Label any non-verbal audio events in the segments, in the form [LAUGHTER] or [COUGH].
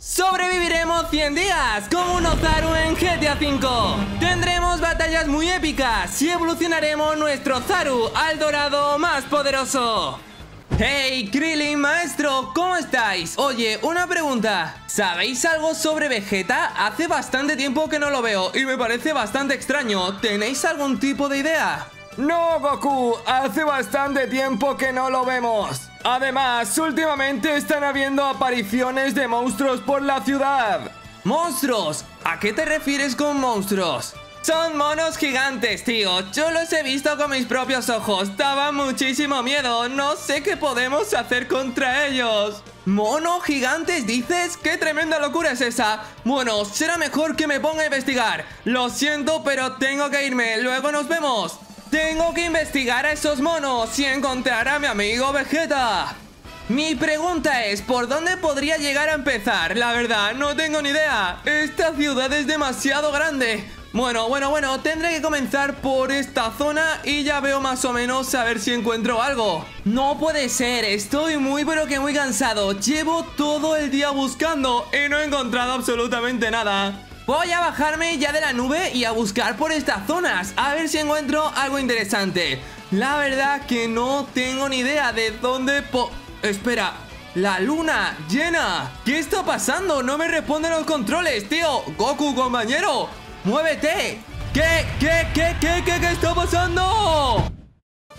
Sobreviviremos 100 días como un Ozaru en GTA V. Tendremos batallas muy épicas y evolucionaremos nuestro Zaru al dorado más poderoso. Hey, Krillin, maestro, ¿cómo estáis? Oye, una pregunta. ¿Sabéis algo sobre Vegeta? Hace bastante tiempo que no lo veo y me parece bastante extraño. ¿Tenéis algún tipo de idea? No, Goku, hace bastante tiempo que no lo vemos. Además, últimamente están habiendo apariciones de monstruos por la ciudad. ¿Monstruos? ¿A qué te refieres con monstruos? Son monos gigantes, tío. Yo los he visto con mis propios ojos. Daba muchísimo miedo. No sé qué podemos hacer contra ellos. ¿Monos gigantes, dices? ¿Qué tremenda locura es esa? Bueno, será mejor que me ponga a investigar. Lo siento, pero tengo que irme. Luego nos vemos. Tengo que investigar a esos monos y encontrar a mi amigo Vegeta. Mi pregunta es, ¿por dónde podría llegar a empezar? La verdad, no tengo ni idea. Esta ciudad es demasiado grande. Bueno, bueno, bueno, tendré que comenzar por esta zona y ya veo más o menos a ver si encuentro algo. No puede ser, estoy muy pero que muy cansado. Llevo todo el día buscando y no he encontrado absolutamente nada. Voy a bajarme ya de la nube y a buscar por estas zonas, a ver si encuentro algo interesante. La verdad que no tengo ni idea de dónde. Espera, la luna llena. ¿Qué está pasando? No me responden los controles, tío. Goku, compañero, muévete. ¿Qué, qué, qué, qué, qué, qué está pasando?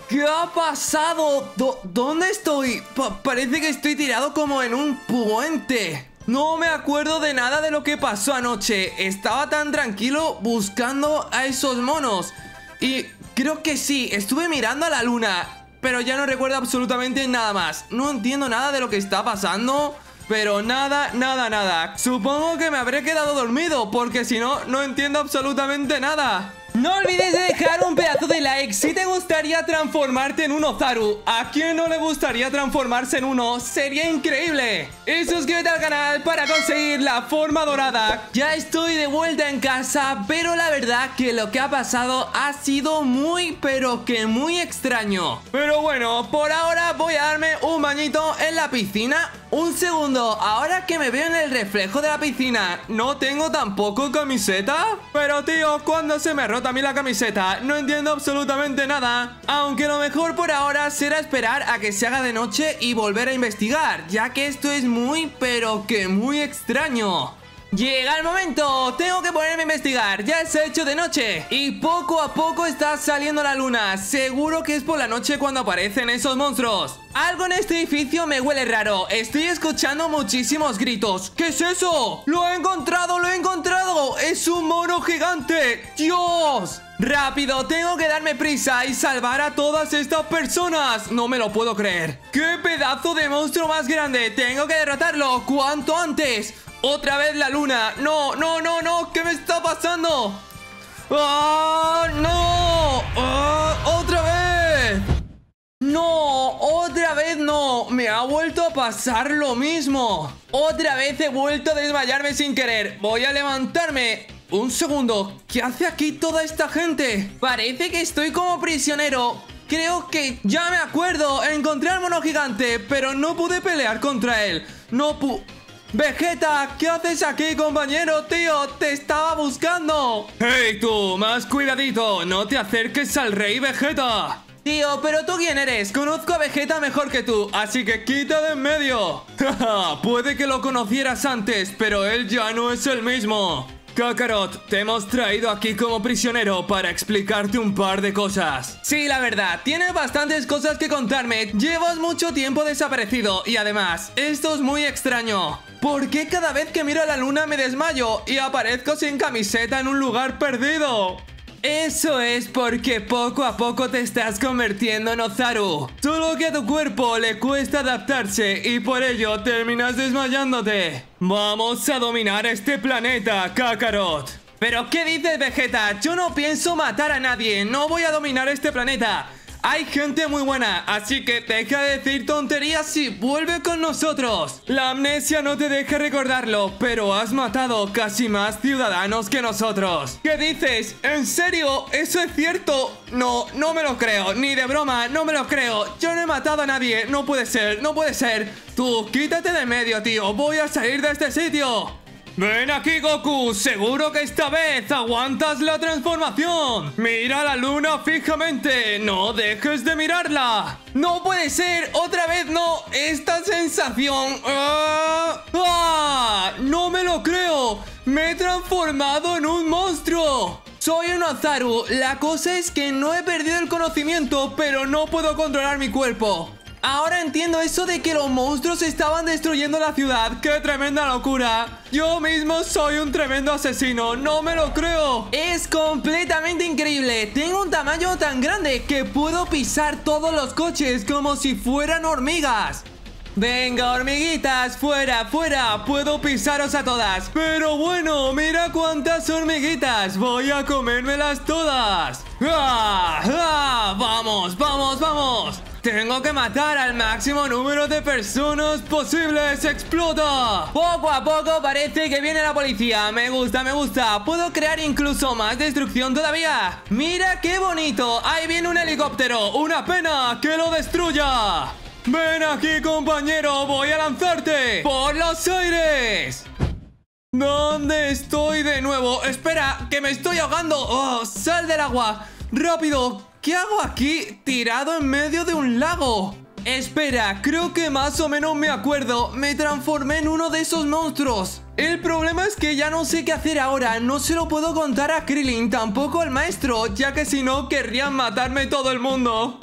¿Qué ha pasado? ¿Dónde estoy? parece que estoy tirado como en un puente. No me acuerdo de nada de lo que pasó anoche. Estaba tan tranquilo buscando a esos monos. Y creo que sí, estuve mirando a la luna. Pero ya no recuerdo absolutamente nada más. No entiendo nada de lo que está pasando. Pero nada, nada, nada. Supongo que me habré quedado dormido. Porque si no, no entiendo absolutamente nada. No olvides de dejar un pedazo de like si te gustaría transformarte en un Ozaru. ¿A quién no le gustaría transformarse en uno? Sería increíble. Y suscríbete al canal para conseguir la forma dorada. Ya estoy de vuelta en casa, pero la verdad que lo que ha pasado ha sido muy, pero que muy extraño. Pero bueno, por ahora voy a darme un bañito en la piscina un segundo, ahora que me veo en el reflejo de la piscina ¿No tengo tampoco camiseta? Pero tío, ¿cuándo se me rota a mí la camiseta? No entiendo absolutamente nada Aunque lo mejor por ahora será esperar a que se haga de noche y volver a investigar Ya que esto es muy, pero que muy extraño Llega el momento, tengo que ponerme a investigar, ya se ha hecho de noche Y poco a poco está saliendo la luna Seguro que es por la noche cuando aparecen esos monstruos Algo en este edificio me huele raro Estoy escuchando muchísimos gritos ¿Qué es eso? ¡Lo he encontrado, lo he encontrado! ¡Es un mono gigante! ¡Dios! ¡Rápido! Tengo que darme prisa y salvar a todas estas personas No me lo puedo creer ¡Qué pedazo de monstruo más grande! Tengo que derrotarlo ¡Cuanto antes! ¡Otra vez la luna! ¡No, no, no, no! ¿Qué me está pasando? ¡Ah, no! ¡Ah, ¡Otra vez! ¡No! ¡Otra vez no! Me ha vuelto a pasar lo mismo Otra vez he vuelto a desmayarme sin querer Voy a levantarme Un segundo ¿Qué hace aquí toda esta gente? Parece que estoy como prisionero Creo que ya me acuerdo Encontré al mono gigante Pero no pude pelear contra él No pude... Vegeta, ¿qué haces aquí, compañero, tío? Te estaba buscando. ¡Hey, tú! Más cuidadito. No te acerques al rey Vegeta. Tío, pero tú quién eres? Conozco a Vegeta mejor que tú, así que quita de en medio. [LAUGHS] Puede que lo conocieras antes, pero él ya no es el mismo. Kakarot, te hemos traído aquí como prisionero para explicarte un par de cosas. Sí, la verdad, tienes bastantes cosas que contarme. Llevas mucho tiempo desaparecido y además, esto es muy extraño. ¿Por qué cada vez que miro a la luna me desmayo y aparezco sin camiseta en un lugar perdido? Eso es porque poco a poco te estás convirtiendo en Ozaru. Solo que a tu cuerpo le cuesta adaptarse y por ello terminas desmayándote. Vamos a dominar este planeta, Kakarot. ¿Pero qué dices, Vegeta? Yo no pienso matar a nadie. No voy a dominar este planeta. Hay gente muy buena, así que deja de decir tonterías y vuelve con nosotros. La amnesia no te deja recordarlo, pero has matado casi más ciudadanos que nosotros. ¿Qué dices? ¿En serio? ¿Eso es cierto? No, no me lo creo, ni de broma, no me lo creo. Yo no he matado a nadie, no puede ser, no puede ser. Tú, quítate de medio, tío, voy a salir de este sitio. Ven aquí, Goku. Seguro que esta vez aguantas la transformación. Mira la luna fijamente. No dejes de mirarla. No puede ser. Otra vez no. Esta sensación. ¡Ah! ¡Ah! No me lo creo. Me he transformado en un monstruo. Soy un Ozaru. La cosa es que no he perdido el conocimiento, pero no puedo controlar mi cuerpo. Ahora entiendo eso de que los monstruos estaban destruyendo la ciudad. ¡Qué tremenda locura! Yo mismo soy un tremendo asesino, no me lo creo. Es completamente increíble. Tengo un tamaño tan grande que puedo pisar todos los coches como si fueran hormigas. Venga, hormiguitas, fuera, fuera, puedo pisaros a todas Pero bueno, mira cuántas hormiguitas, voy a comérmelas todas ¡Ah! ¡Ah! ¡Vamos, vamos, vamos! Tengo que matar al máximo número de personas posibles. ¡Explota! Poco a poco parece que viene la policía. Me gusta, me gusta. Puedo crear incluso más destrucción todavía. ¡Mira qué bonito! Ahí viene un helicóptero. ¡Una pena que lo destruya! ¡Ven aquí, compañero! ¡Voy a lanzarte! ¡Por los aires! ¿Dónde estoy de nuevo? ¡Espera! ¡Que me estoy ahogando! ¡Oh! ¡Sal del agua! ¡Rápido! ¿Qué hago aquí tirado en medio de un lago? Espera, creo que más o menos me acuerdo Me transformé en uno de esos monstruos El problema es que ya no sé qué hacer ahora No se lo puedo contar a Krillin, tampoco al maestro Ya que si no, querrían matarme todo el mundo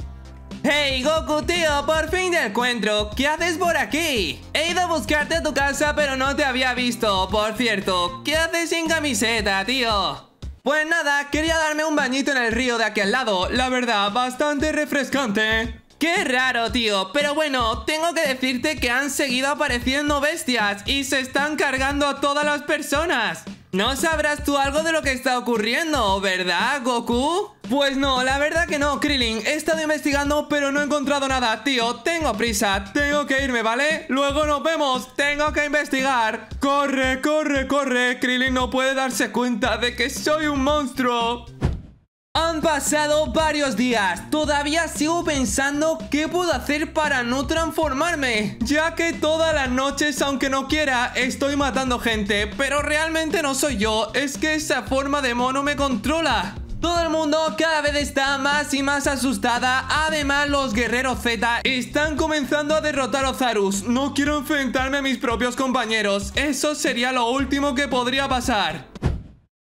Hey Goku tío, por fin te encuentro ¿Qué haces por aquí? He ido a buscarte a tu casa pero no te había visto Por cierto, ¿qué haces sin camiseta tío? Pues nada, quería darme un bañito en el río de aquí al lado. La verdad, bastante refrescante. Qué raro, tío. Pero bueno, tengo que decirte que han seguido apareciendo bestias y se están cargando a todas las personas. No sabrás tú algo de lo que está ocurriendo, ¿verdad, Goku? Pues no, la verdad que no, Krillin. He estado investigando, pero no he encontrado nada, tío. Tengo prisa, tengo que irme, ¿vale? Luego nos vemos, tengo que investigar. Corre, corre, corre. Krillin no puede darse cuenta de que soy un monstruo. Han pasado varios días, todavía sigo pensando qué puedo hacer para no transformarme. Ya que todas las noches, aunque no quiera, estoy matando gente Pero realmente no soy yo, es que esa forma de mono me controla. Todo el mundo cada vez está más y más asustada. Además los guerreros Z están comenzando a derrotar a Ozarus. No quiero enfrentarme a mis propios compañeros. Eso sería lo último que podría pasar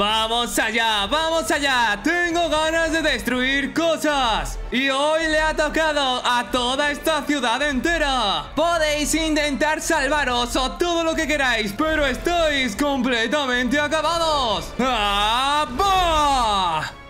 ¡Vamos allá! ¡Vamos allá! Tengo ganas de destruir cosas. Y hoy le ha tocado a toda esta ciudad entera. Podéis intentar salvaros o todo lo que queráis, pero estáis completamente acabados. ¡Ah!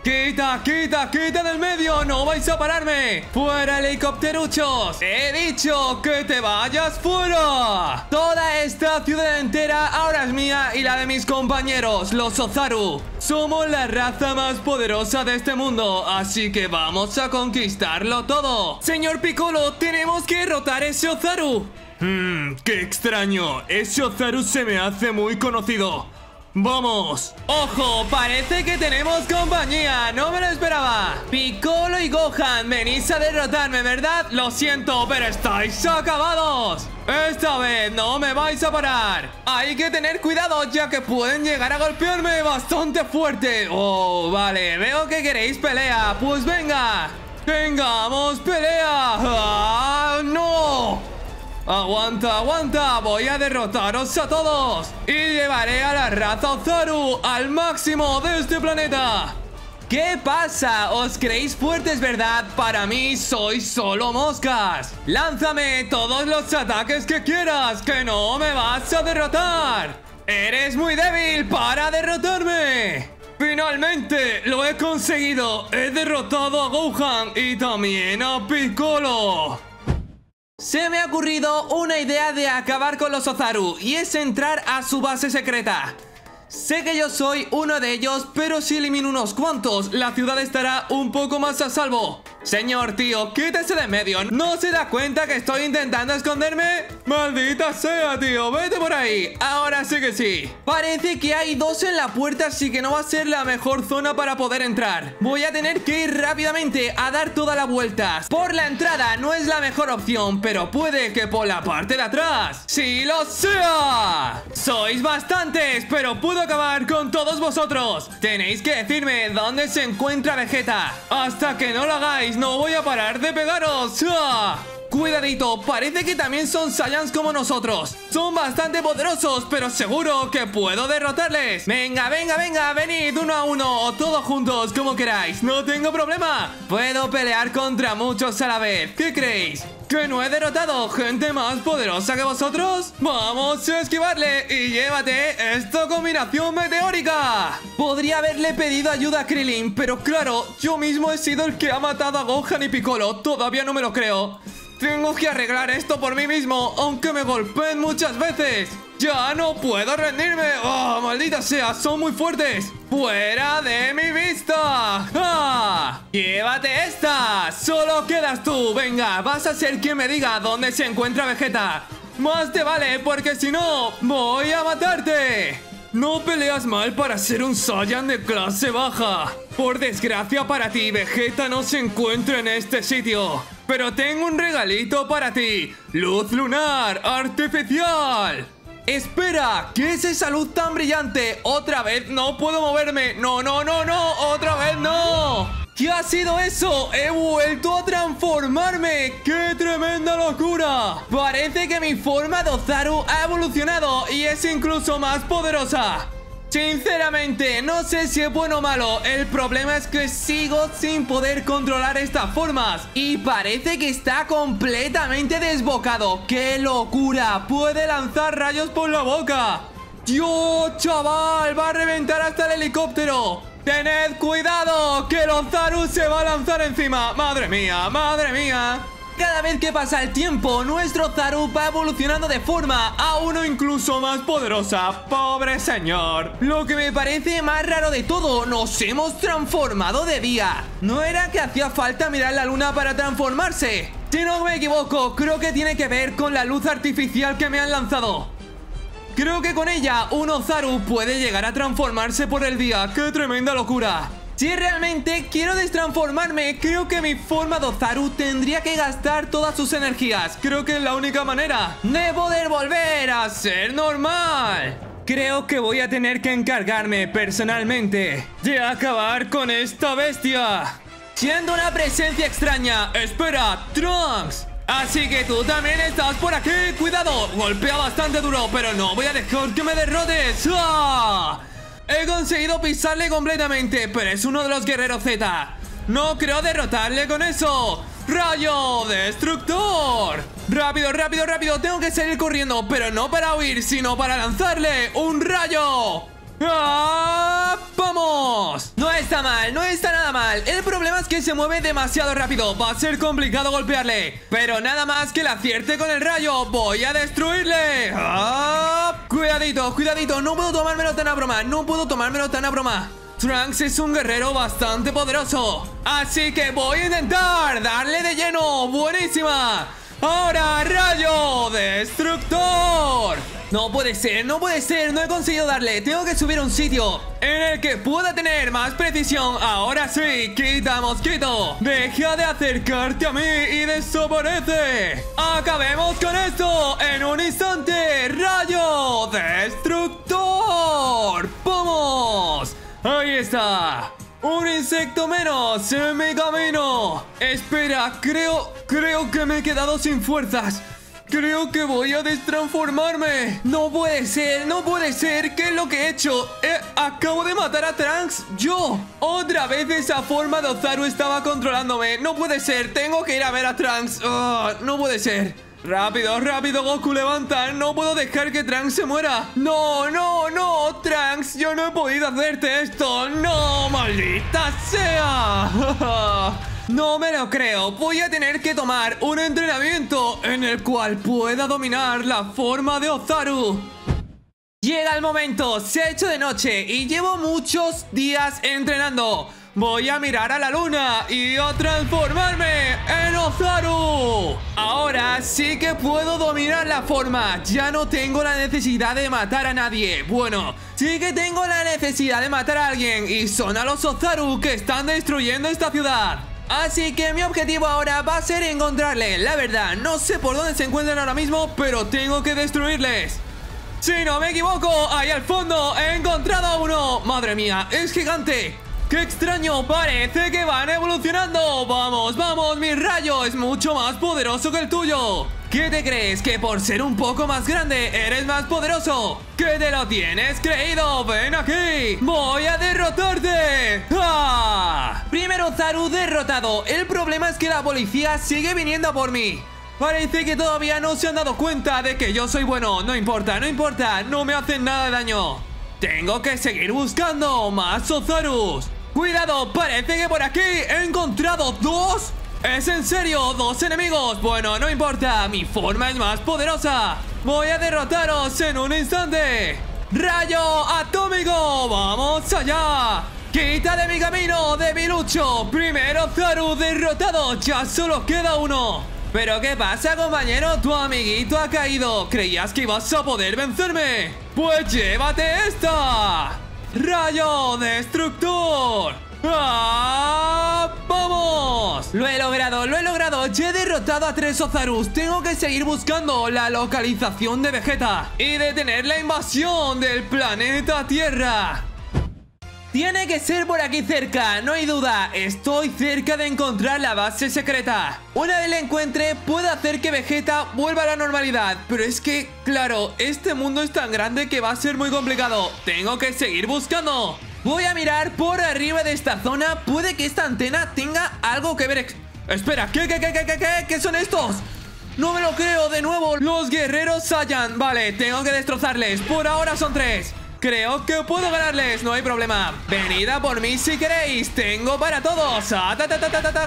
¡Quita, quita, quita del medio! ¡No vais a pararme! ¡Fuera, helicópteruchos! ¡He dicho que te vayas fuera! Toda esta ciudad entera ahora es mía y la de mis compañeros, los Ozaru. Somos la raza más poderosa de este mundo, así que vamos a conquistarlo todo. Señor Piccolo, tenemos que derrotar ese Ozaru. Mmm, qué extraño. Ese Ozaru se me hace muy conocido. ¡Vamos! ¡Ojo! Parece que tenemos compañía ¡No me lo esperaba! Piccolo y Gohan, venís a derrotarme, ¿verdad? Lo siento, pero estáis acabados Esta vez no me vais a parar Hay que tener cuidado ya que pueden llegar a golpearme bastante fuerte Oh, vale, veo que queréis pelea Pues venga ¡Tengamos pelea! ¡Ah, no! ¡Aguanta, aguanta! ¡Voy a derrotaros a todos! ¡Y llevaré a la raza Ozaru al máximo de este planeta! ¿Qué pasa? ¿Os creéis fuertes, verdad? Para mí sois solo moscas ¡Lánzame todos los ataques que quieras! ¡Que no me vas a derrotar! ¡Eres muy débil para derrotarme! ¡Finalmente! ¡Lo he conseguido! ¡He derrotado a Gohan y también a Piccolo! Se me ha ocurrido una idea de acabar con los Ozaru y es entrar a su base secreta. Sé que yo soy uno de ellos, pero si elimino unos cuantos, la ciudad estará un poco más a salvo. Señor tío, quítese de medio. ¿No se da cuenta que estoy intentando esconderme? Maldita sea, tío. Vete por ahí. Ahora sí que sí. Parece que hay dos en la puerta, así que no va a ser la mejor zona para poder entrar. Voy a tener que ir rápidamente a dar toda la vuelta. Por la entrada no es la mejor opción, pero puede que por la parte de atrás. ¡Sí lo sea! Sois bastantes, pero puedo acabar con todos vosotros. Tenéis que decirme dónde se encuentra Vegeta. Hasta que no lo hagáis no voy a parar de pegaros. Cuidadito, parece que también son Saiyans como nosotros. Son bastante poderosos, pero seguro que puedo derrotarles. Venga, venga, venga, venid uno a uno O todos juntos, como queráis, no tengo problema. Puedo pelear contra muchos a la vez. ¿Qué creéis? ¿Que no he derrotado gente más poderosa que vosotros? ¡Vamos a esquivarle! ¡Y llévate esta combinación meteórica! Podría haberle pedido ayuda a Krillin, pero claro, yo mismo he sido el que ha matado a Gohan y Piccolo. Todavía no me lo creo. Tengo que arreglar esto por mí mismo, aunque me golpeen muchas veces. ¡Ya no puedo rendirme! ¡Oh, maldita sea! ¡Son muy fuertes! ¡Fuera de mi vista! ¡Ah! ¡Llévate esta! ¡Solo quedas tú! Venga, vas a ser quien me diga dónde se encuentra Vegeta. Más te vale, porque si no, voy a matarte. No peleas mal para ser un Saiyan de clase baja. Por desgracia para ti, Vegeta no se encuentra en este sitio. Pero tengo un regalito para ti. Luz lunar artificial. Espera, ¿qué es esa luz tan brillante? Otra vez no puedo moverme. No, no, no, no. Otra vez no. ¿Qué ha sido eso? ¡He vuelto a transformarme! ¡Qué tremenda locura! Parece que mi forma de Ozaru ha evolucionado y es incluso más poderosa. Sinceramente, no sé si es bueno o malo. El problema es que sigo sin poder controlar estas formas. Y parece que está completamente desbocado. ¡Qué locura! Puede lanzar rayos por la boca. ¡Dios, chaval! ¡Va a reventar hasta el helicóptero! ¡Tened cuidado! ¡Que Zaru se va a lanzar encima! ¡Madre mía! ¡Madre mía! Cada vez que pasa el tiempo, nuestro Zaru va evolucionando de forma a uno incluso más poderosa. ¡Pobre señor! Lo que me parece más raro de todo, nos hemos transformado de día. ¿No era que hacía falta mirar la luna para transformarse? Si no me equivoco, creo que tiene que ver con la luz artificial que me han lanzado. Creo que con ella un Ozaru puede llegar a transformarse por el día. ¡Qué tremenda locura! Si realmente quiero destransformarme, creo que mi forma de Ozaru tendría que gastar todas sus energías. Creo que es la única manera de poder volver a ser normal. Creo que voy a tener que encargarme personalmente de acabar con esta bestia. Siendo una presencia extraña. ¡Espera! ¡Trunks! Así que tú también estás por aquí. Cuidado, golpea bastante duro, pero no voy a dejar que me derrotes. ¡Ah! He conseguido pisarle completamente, pero es uno de los guerreros Z. No creo derrotarle con eso. ¡Rayo destructor! ¡Rápido, rápido, rápido! Tengo que salir corriendo, pero no para huir, sino para lanzarle un rayo. ¡Ah! ¡Vamos! No está mal, no está nada mal. El problema es que se mueve demasiado rápido. Va a ser complicado golpearle. Pero nada más que le acierte con el rayo. Voy a destruirle. ¡Ah! Cuidadito, cuidadito. No puedo tomármelo tan a broma. No puedo tomármelo tan a broma. Trunks es un guerrero bastante poderoso. Así que voy a intentar darle de lleno. ¡Buenísima! Ahora, rayo destructor no puede ser, no puede ser, no he conseguido darle. Tengo que subir a un sitio en el que pueda tener más precisión. Ahora sí, quita mosquito Deja de acercarte a mí y desaparece. Acabemos con esto en un instante. Rayo destructor. ¡Vamos! Ahí está. ¡Un insecto menos en mi camino! Espera, creo, creo que me he quedado sin fuerzas Creo que voy a destransformarme. No puede ser, no puede ser. ¿Qué es lo que he hecho? Eh, acabo de matar a Trunks. Yo. Otra vez esa forma de Ozaru estaba controlándome. No puede ser. Tengo que ir a ver a Trunks. Oh, no puede ser. Rápido, rápido, Goku, levanta. No puedo dejar que Trunks se muera. No, no, no, Trunks. Yo no he podido hacerte esto. No, maldita sea. [LAUGHS] No me lo creo, voy a tener que tomar un entrenamiento en el cual pueda dominar la forma de Ozaru. Llega el momento, se ha hecho de noche y llevo muchos días entrenando. Voy a mirar a la luna y a transformarme en Ozaru. Ahora sí que puedo dominar la forma. Ya no tengo la necesidad de matar a nadie. Bueno, sí que tengo la necesidad de matar a alguien. Y son a los Ozaru que están destruyendo esta ciudad. Así que mi objetivo ahora va a ser encontrarle. La verdad, no sé por dónde se encuentran ahora mismo, pero tengo que destruirles. Si no me equivoco, ahí al fondo he encontrado a uno. Madre mía, es gigante. ¡Qué extraño! Parece que van evolucionando. Vamos, vamos, mi rayo es mucho más poderoso que el tuyo. ¿Qué te crees? ¿Que por ser un poco más grande eres más poderoso? ¿Que te lo tienes creído? ¡Ven aquí! ¡Voy a derrotarte! ¡Ah! Primero Zaru derrotado. El problema es que la policía sigue viniendo por mí. Parece que todavía no se han dado cuenta de que yo soy bueno. No importa, no importa. No me hacen nada de daño. Tengo que seguir buscando más Ozarus. ¡Cuidado! Parece que por aquí he encontrado dos ¿Es en serio? ¿Dos enemigos? Bueno, no importa, mi forma es más poderosa Voy a derrotaros en un instante ¡Rayo atómico! ¡Vamos allá! ¡Quita de mi camino, debilucho! Primero Zaru derrotado, ya solo queda uno ¿Pero qué pasa, compañero? Tu amiguito ha caído ¿Creías que ibas a poder vencerme? ¡Pues llévate esta! ¡Rayo Destructor! ¡Ah! ¡Vamos! Lo he logrado, lo he logrado. Ya he derrotado a tres Ozarus. Tengo que seguir buscando la localización de Vegeta Y detener la invasión del planeta Tierra. Tiene que ser por aquí cerca, no hay duda. Estoy cerca de encontrar la base secreta. Una vez la encuentre, puedo hacer que Vegeta vuelva a la normalidad. Pero es que, claro, este mundo es tan grande que va a ser muy complicado. Tengo que seguir buscando Voy a mirar por arriba de esta zona. Puede que esta antena tenga algo que ver Espera, ¿qué, qué, qué, qué, qué, qué, son estos? No me lo creo, de nuevo. Los guerreros Saiyan Vale, tengo que destrozarles. Por ahora son tres. Creo que puedo ganarles, no hay problema. Venid por mí si queréis. Tengo para todos. Ah,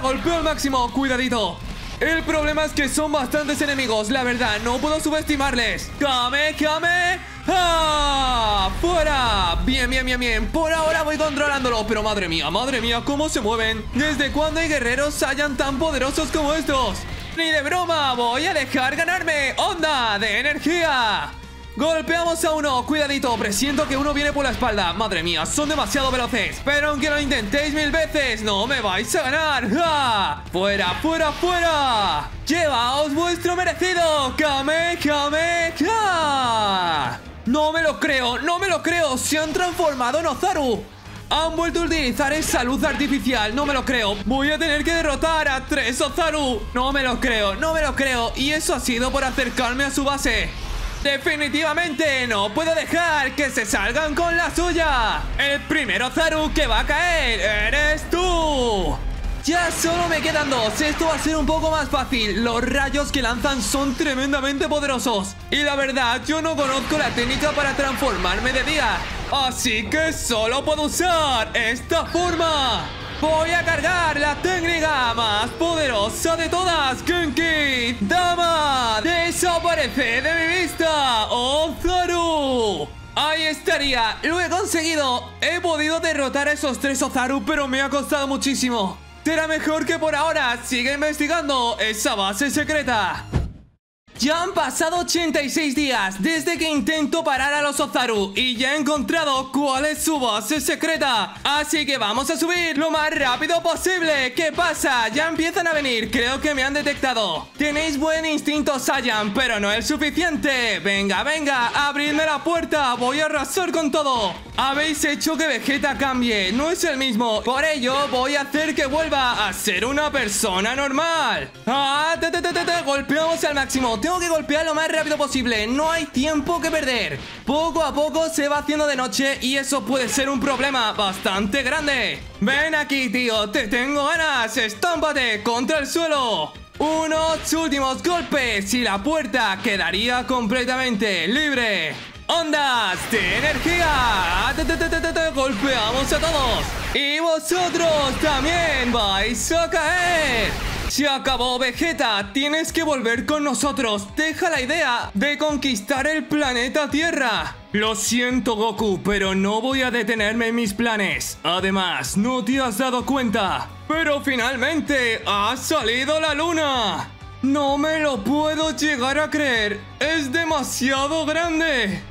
Golpeo al máximo, cuidadito. El problema es que son bastantes enemigos, la verdad, no puedo subestimarles. ¡Kame, Kame! ¡Ah! ¡Fuera! Bien, bien, bien, bien. Por ahora voy controlándolo, pero madre mía, madre mía, ¿cómo se mueven? ¿Desde cuándo hay guerreros hayan tan poderosos como estos? ¡Ni de broma! ¡Voy a dejar ganarme! ¡Onda de energía! Golpeamos a uno, cuidadito, presiento que uno viene por la espalda Madre mía, son demasiado veloces Pero aunque lo intentéis mil veces, no me vais a ganar ¡Ja! ¡Fuera, fuera, fuera! ¡Llevaos vuestro merecido! ¡Kame, kame, ka! No me lo creo, no me lo creo. Se han transformado en Ozaru. Han vuelto a utilizar esa luz artificial, no me lo creo. Voy a tener que derrotar a tres Ozaru. No me lo creo, no me lo creo. Y eso ha sido por acercarme a su base. Definitivamente no puedo dejar que se salgan con la suya. El primero Zaru que va a caer eres tú ya solo me quedan dos, esto va a ser un poco más fácil Los rayos que lanzan son tremendamente poderosos Y la verdad, yo no conozco la técnica para transformarme de día Así que solo puedo usar esta forma Voy a cargar la técnica más poderosa de todas, Genki. ¡Dama! ¡Desaparece de mi vista! ¡Ozaru! Ahí estaría, lo he conseguido He podido derrotar a esos tres Ozaru Pero me ha costado muchísimo Será mejor que por ahora. Siga investigando. Esa base secreta ya han pasado 86 días desde que intento parar a los Ozaru y ya he encontrado cuál es su base secreta. Así que vamos a subir lo más rápido posible. ¿Qué pasa? Ya empiezan a venir. Creo que me han detectado. Tenéis buen instinto, Saiyan, pero no es suficiente. Venga, venga, abridme la puerta. Voy a arrasar con todo. Habéis hecho que Vegeta cambie. No es el mismo. Por ello, voy a hacer que vuelva a ser una persona normal. Ah, te, te, te, te, golpeamos al máximo. Tengo que golpear lo más rápido posible No hay tiempo que perder Poco a poco se va haciendo de noche Y eso puede ser un problema bastante grande Ven aquí, tío Te tengo ganas Estámpate contra el suelo unos últimos golpes y la puerta quedaría completamente libre. ¡Ondas de energía! ¡Golpeamos a todos! ¡Y vosotros también vais a caer! Se acabó, Vegeta. Tienes que volver con nosotros. Deja la idea de conquistar el planeta Tierra. Lo siento, Goku, pero no voy a detenerme en mis planes. Además, no te has dado cuenta. Pero finalmente ha salido la luna. No me lo puedo llegar a creer. Es demasiado grande.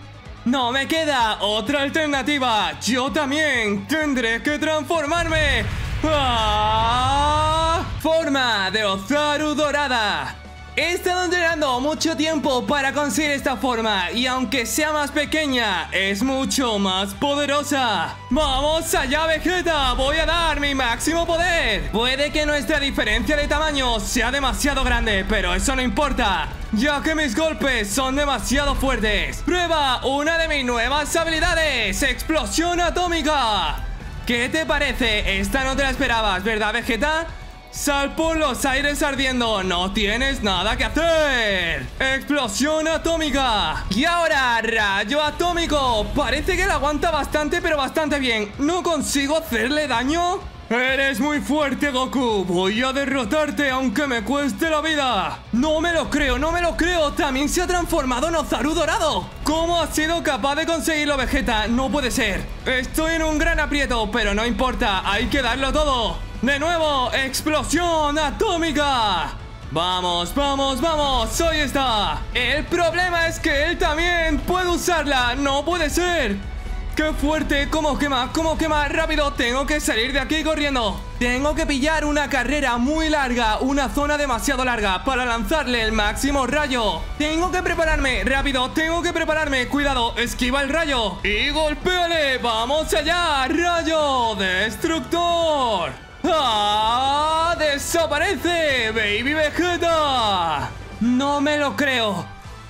No me queda otra alternativa. Yo también tendré que transformarme. ¡Ah! Forma de Ozaru dorada. He estado entrenando mucho tiempo para conseguir esta forma y aunque sea más pequeña, es mucho más poderosa. ¡Vamos allá, Vegeta! ¡Voy a dar mi máximo poder! Puede que nuestra diferencia de tamaño sea demasiado grande, pero eso no importa, ya que mis golpes son demasiado fuertes. ¡Prueba una de mis nuevas habilidades! ¡Explosión atómica! ¿Qué te parece? Esta no te la esperabas, ¿verdad, Vegeta? Sal por los aires ardiendo, no tienes nada que hacer. Explosión atómica. Y ahora, rayo atómico. Parece que le aguanta bastante, pero bastante bien. ¿No consigo hacerle daño? Eres muy fuerte, Goku. Voy a derrotarte aunque me cueste la vida. No me lo creo, no me lo creo. También se ha transformado en Ozaru dorado. ¿Cómo has sido capaz de conseguirlo, Vegeta? No puede ser. Estoy en un gran aprieto, pero no importa. Hay que darlo todo. ¡De nuevo! ¡Explosión atómica! ¡Vamos, vamos, vamos! ¡Soy está! El problema es que él también puede usarla. ¡No puede ser! ¡Qué fuerte! ¿Cómo quema? ¿Cómo quema? ¡Rápido! Tengo que salir de aquí corriendo. Tengo que pillar una carrera muy larga, una zona demasiado larga, para lanzarle el máximo rayo. Tengo que prepararme. ¡Rápido! Tengo que prepararme. ¡Cuidado! ¡Esquiva el rayo! ¡Y golpéale! ¡Vamos allá! ¡Rayo destructor! ¡Ah! ¡Desaparece! ¡Baby Vegeta! No me lo creo.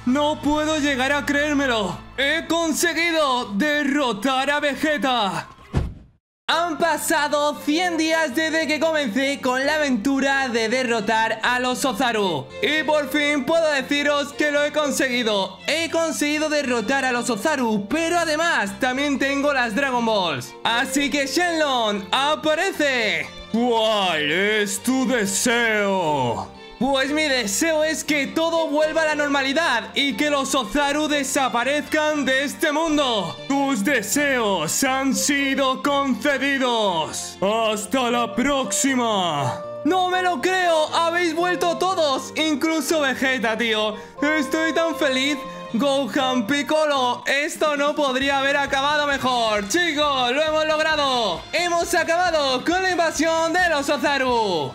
No puedo llegar a creérmelo. ¡He conseguido derrotar a Vegeta! Han pasado 100 días desde que comencé con la aventura de derrotar a los Ozaru Y por fin puedo deciros que lo he conseguido He conseguido derrotar a los Ozaru Pero además también tengo las Dragon Balls Así que Shenlong, aparece ¿Cuál es tu deseo? Pues mi deseo es que todo vuelva a la normalidad y que los Ozaru desaparezcan de este mundo. Tus deseos han sido concedidos. Hasta la próxima. ¡No me lo creo! ¡Habéis vuelto todos! Incluso Vegeta, tío. Estoy tan feliz. Gohan Piccolo, esto no podría haber acabado mejor. Chicos, lo hemos logrado. Hemos acabado con la invasión de los Ozaru.